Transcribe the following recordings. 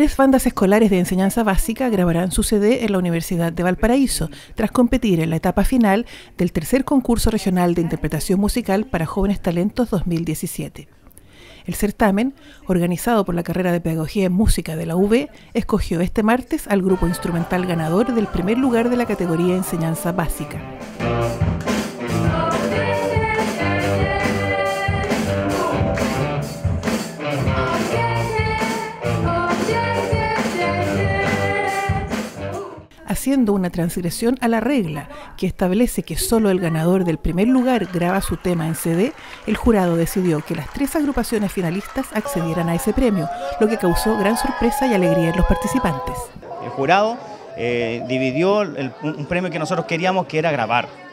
Tres bandas escolares de enseñanza básica grabarán su CD en la Universidad de Valparaíso, tras competir en la etapa final del tercer concurso regional de interpretación musical para jóvenes talentos 2017. El certamen, organizado por la carrera de Pedagogía en Música de la UB, escogió este martes al grupo instrumental ganador del primer lugar de la categoría Enseñanza Básica. Haciendo una transgresión a la regla que establece que solo el ganador del primer lugar graba su tema en CD, el jurado decidió que las tres agrupaciones finalistas accedieran a ese premio, lo que causó gran sorpresa y alegría en los participantes. El jurado eh, dividió un premio que nosotros queríamos, que era grabar.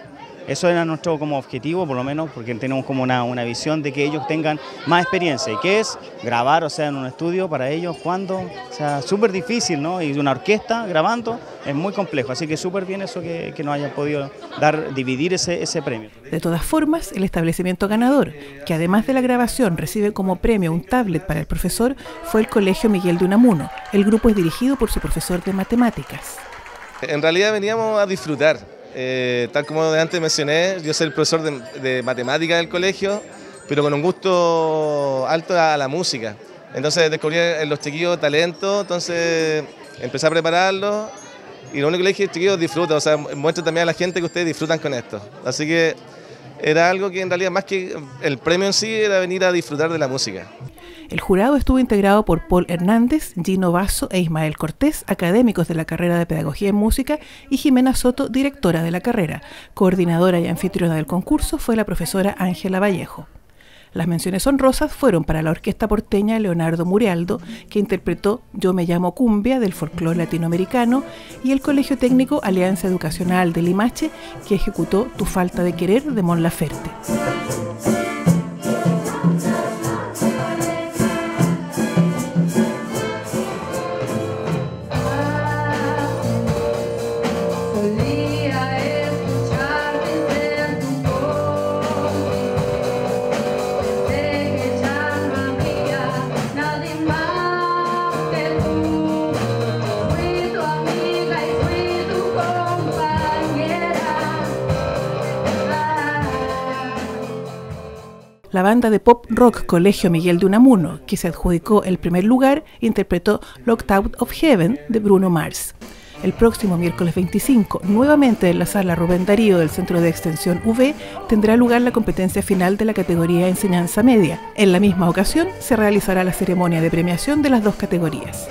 Eso era nuestro como objetivo, por lo menos, porque tenemos como una, una visión de que ellos tengan más experiencia. ¿Y qué es? Grabar, o sea, en un estudio para ellos, cuando, o sea, súper difícil, ¿no? Y una orquesta grabando es muy complejo, así que súper bien eso que, que nos hayan podido dar, dividir ese, ese premio. De todas formas, el establecimiento ganador, que además de la grabación recibe como premio un tablet para el profesor, fue el Colegio Miguel de Unamuno. El grupo es dirigido por su profesor de matemáticas. En realidad veníamos a disfrutar, eh, tal como antes mencioné, yo soy el profesor de, matemática del colegio, pero con un gusto alto a la música. Entonces descubrí en los chiquillos talento, entonces empecé a prepararlo y lo único que le dije, chiquillos, disfruta, o sea, muestro también a la gente que ustedes disfrutan con esto. Así que era algo que en realidad más que el premio en sí era venir a disfrutar de la música. El jurado estuvo integrado por Paul Hernández, Gino Vaso e Ismael Cortés, académicos de la carrera de Pedagogía en Música, y Jimena Soto, directora de la carrera. Coordinadora y anfitriona del concurso fue la profesora Ángela Vallejo. Las menciones honrosas fueron para la orquesta porteña Leonardo Murialdo, que interpretó Yo me llamo Cumbia del folclore latinoamericano, y el Colegio Técnico Alianza Educacional de Limache, que ejecutó Tu falta de querer de Mon Laferte. La banda de pop rock Colegio Miguel de Unamuno, que se adjudicó el primer lugar, interpretó Locked Out of Heaven de Bruno Mars. El próximo miércoles 25, nuevamente en la sala Rubén Darío del Centro de Extensión V, tendrá lugar la competencia final de la categoría Enseñanza Media. En la misma ocasión se realizará la ceremonia de premiación de las dos categorías.